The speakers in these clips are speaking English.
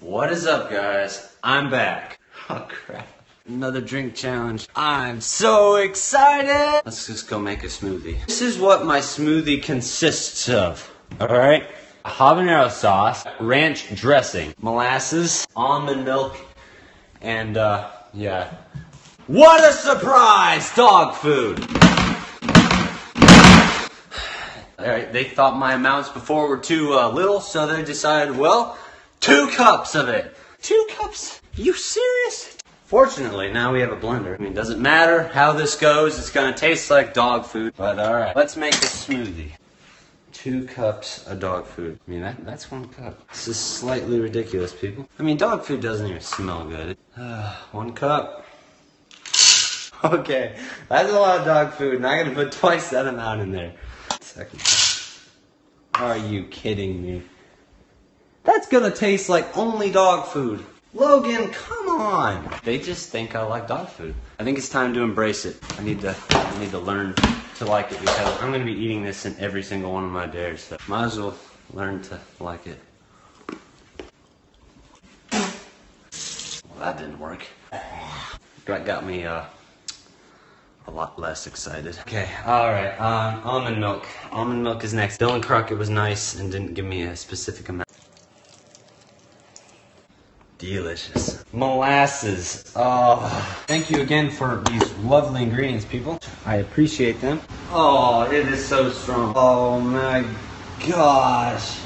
What is up, guys? I'm back. Oh, crap. Another drink challenge. I'm so excited! Let's just go make a smoothie. This is what my smoothie consists of. Alright? Habanero sauce, ranch dressing, molasses, almond milk, and, uh, yeah. What a surprise! Dog food! Alright, they thought my amounts before were too uh, little, so they decided, well, two cups of it. Two cups? You serious? Fortunately, now we have a blender. I mean, doesn't matter how this goes, it's gonna taste like dog food. But alright, let's make a smoothie. Two cups of dog food. I mean, that, that's one cup. This is slightly ridiculous, people. I mean, dog food doesn't even smell good. Uh, one cup. Okay, that's a lot of dog food, and I gotta put twice that amount in there. Second. Are you kidding me? That's gonna taste like only dog food. Logan, come on! They just think I like dog food. I think it's time to embrace it. I need to, I need to learn to like it because I'm gonna be eating this in every single one of my dares. So might as well learn to like it. Well, that didn't work. That got me uh, a lot less excited. Okay, alright, um, almond milk. Almond milk is next. Dylan Crockett was nice and didn't give me a specific amount. Delicious. Molasses. Oh, thank you again for these lovely ingredients, people. I appreciate them. Oh, it is so strong. Oh my gosh.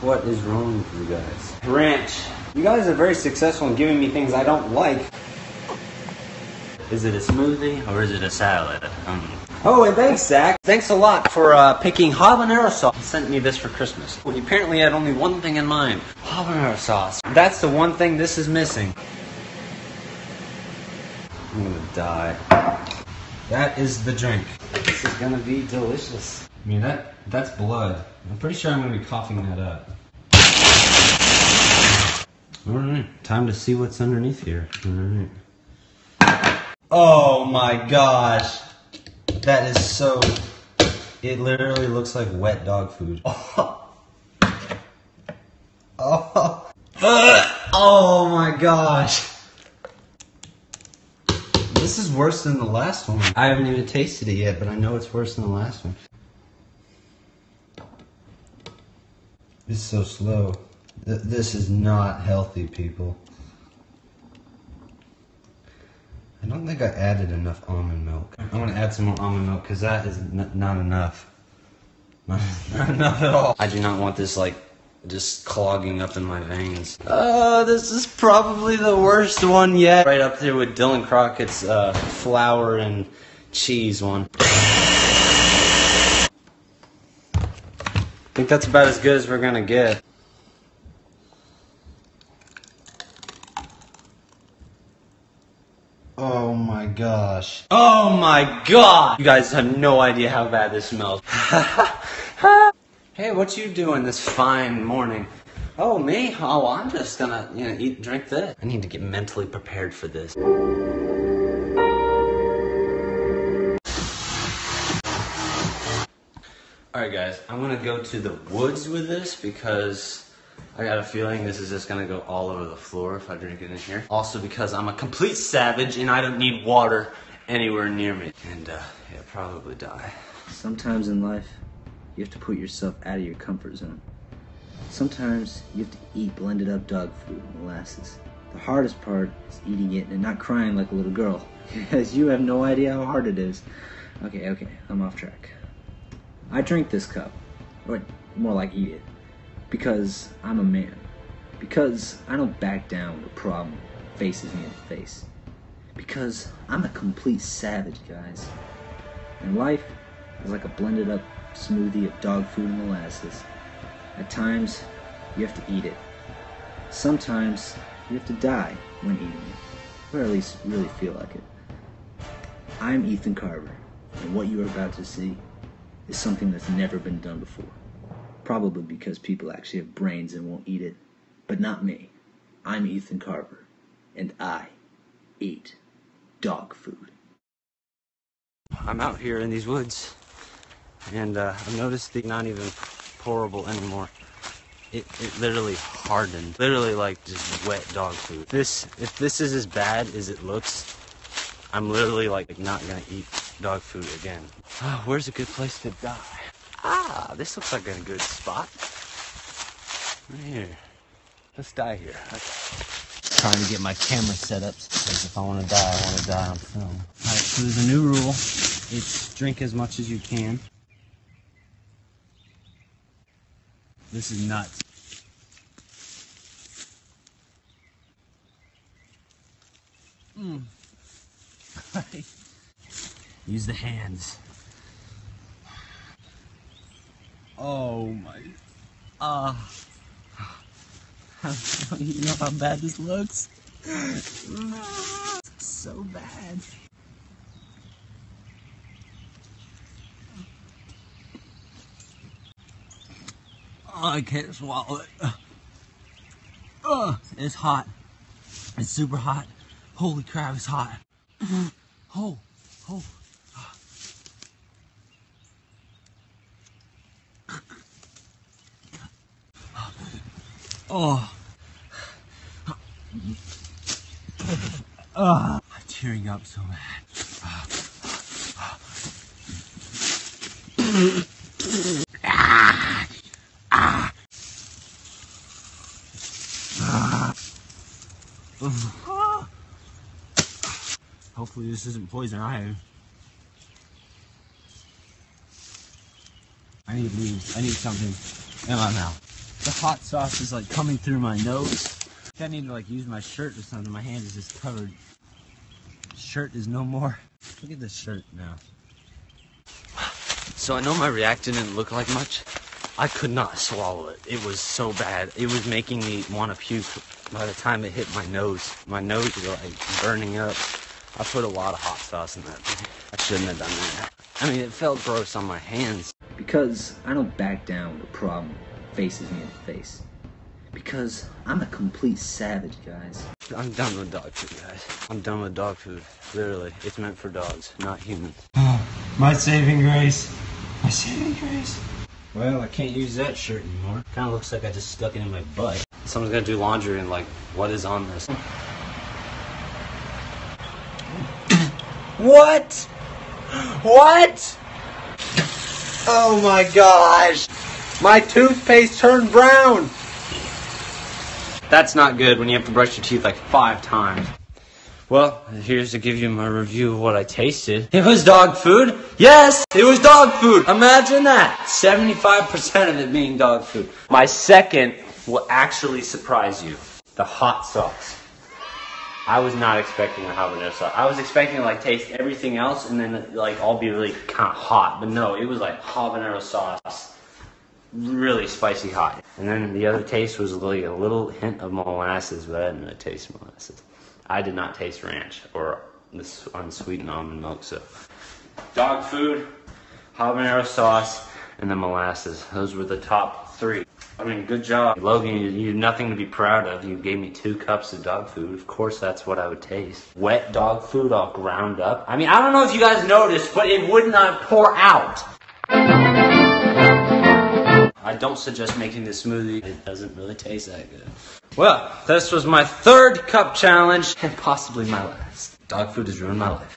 What is wrong with you guys? Ranch. You guys are very successful in giving me things I don't like. Is it a smoothie or is it a salad? Um, oh, and thanks, Zach. Thanks a lot for uh, picking habanero sauce. He sent me this for Christmas. Well, he apparently had only one thing in mind habanero sauce. That's the one thing this is missing. I'm gonna die. That is the drink. This is gonna be delicious. I mean, that that's blood. I'm pretty sure I'm gonna be coughing that up. Alright, time to see what's underneath here. Alright. Oh my gosh. That is so. It literally looks like wet dog food. Oh. Oh. oh my gosh. This is worse than the last one. I haven't even tasted it yet, but I know it's worse than the last one. It's so slow. Th- This is not healthy, people. I don't think I added enough almond milk. I'm gonna add some more almond milk because that is n- not enough. Not, not enough at all. I do not want this like just clogging up in my veins. Uh, this is probably the worst one yet. Right up there with Dylan Crockett's uh, flour and cheese one. I think that's about as good as we're gonna get. Oh my gosh. Oh my god! You guys have no idea how bad this smells. hey, what you doing this fine morning? Oh, me? Oh, I'm just gonna, you know, eat and drink this. I need to get mentally prepared for this. Alright guys, I'm gonna go to the woods with this because I got a feeling this is just gonna go all over the floor if I drink it in here. Also because I'm a complete savage and I don't need water anywhere near me. And uh, yeah, probably die. Sometimes in life, you have to put yourself out of your comfort zone. Sometimes you have to eat blended up dog food, and molasses. The hardest part is eating it and not crying like a little girl, because you have no idea how hard it is. Okay, okay, I'm off track. I drink this cup, or more like eat it, because I'm a man. Because I don't back down when a problem faces me in the face. Because I'm a complete savage, guys. And life is like a blended up smoothie of dog food and molasses. At times, you have to eat it. Sometimes, you have to die when eating it. Or at least really feel like it. I'm Ethan Carver, and what you are about to see is something that's never been done before. Probably because people actually have brains and won't eat it. But not me. I'm Ethan Carver, and I eat dog food. I'm out here in these woods and uh, I've noticed it's not even pourable anymore. It, it literally hardened, literally like just wet dog food. This, if this is as bad as it looks, I'm literally like not gonna eat dog food again. Oh, where's a good place to die? Ah, this looks like a good spot. Right here. Let's die here. Okay. Trying to get my camera set up because if I want to die, I want to die on film. All right, so there's a new rule. It's drink as much as you can. This is nuts. Mm. Use the hands. Oh my. Uh. you know how bad this looks? so bad. Oh, I can't swallow it. Uh, it's hot. It's super hot. Holy crap, it's hot. Oh, oh. Oh. Oh, I'm tearing up so bad. Hopefully this isn't poison. I need leaves. I need something in my mouth. The hot sauce is like coming through my nose. I need to like use my shirt or something. My hand is just covered. Shirt is no more. Look at this shirt now. So I know my reaction didn't look like much. I could not swallow it. It was so bad. It was making me want to puke by the time it hit my nose. My nose was like burning up. I put a lot of hot sauce in that thing. I shouldn't have done that. I mean, it felt gross on my hands. Because I don't back down when a problem faces me in the face. Because I'm a complete savage, guys. I'm done with dog food, guys. I'm done with dog food. Literally, it's meant for dogs, not humans. Uh, my saving grace. My saving grace. Well, I can't use that shirt anymore. Kind of looks like I just stuck it in my butt. Someone's gonna do laundry and like, what is on this? what? What? Oh my gosh! My toothpaste turned brown! That's not good when you have to brush your teeth like five times. Well, here's to give you my review of what I tasted. It was dog food. Yes, it was dog food. Imagine that. 75% of it being dog food. My second will actually surprise you. The hot sauce. I was not expecting a habanero sauce. I was expecting to like taste everything else and then like all be really kind of hot. But no, it was like habanero sauce. Really spicy hot. And then the other taste was like a little hint of molasses, but I didn't really taste molasses. I did not taste ranch or this unsweetened almond milk. So, dog food, habanero sauce, and then molasses. Those were the top three. I mean, good job, Logan. You, you have nothing to be proud of. You gave me two cups of dog food. Of course, that's what I would taste. Wet dog food, all ground up. I mean, I don't know if you guys noticed, but it would not pour out. I don't suggest making this smoothie. It doesn't really taste that good. Well, this was my third cup challenge and possibly my last. Dog food has ruined my life.